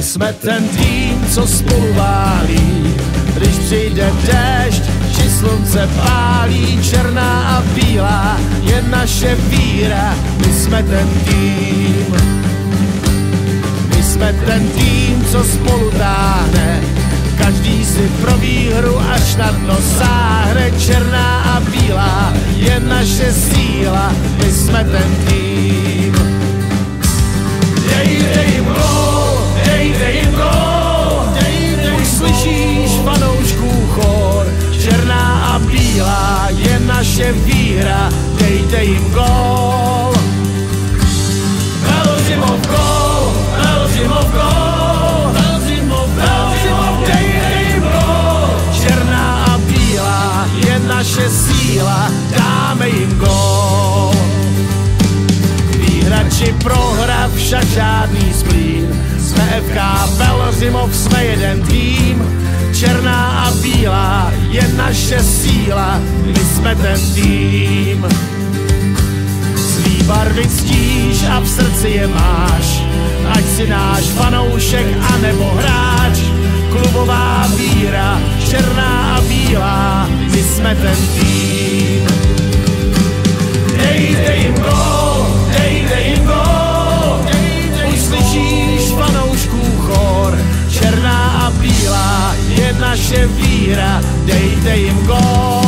My jsme ten tým, co spolu válí, když přijde déšť, či slunce pálí, černá a bílá je naše víra. My jsme ten tým, my jsme ten tým, co spolu táhne, každý si pro výhru až na dno sáhne, černá a bílá je naše síla, my jsme ten tým. Naše víra, dejte jim gol. Belzimov gol, Belzimov gol, Belzimov, Belzimov, dejte jim gol. Černá a bílá je naše síla, dáme jim gol. Výhra či prohra, však žádný splín. Jsme FK Belzimov, jsme jeden tým. Černá a bílá naše síla, my jsme ten tým. Svý barvy ctíš a v srdci je máš, ať si náš fanoušek a nebo hráč. Klubová víra, černá a bílá, my jsme ten tým. Dejte jim gol, dejte jim gol, už slyšíš fanoušků chor, černá a bílá je naše víra, dejte jim gol.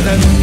Klubová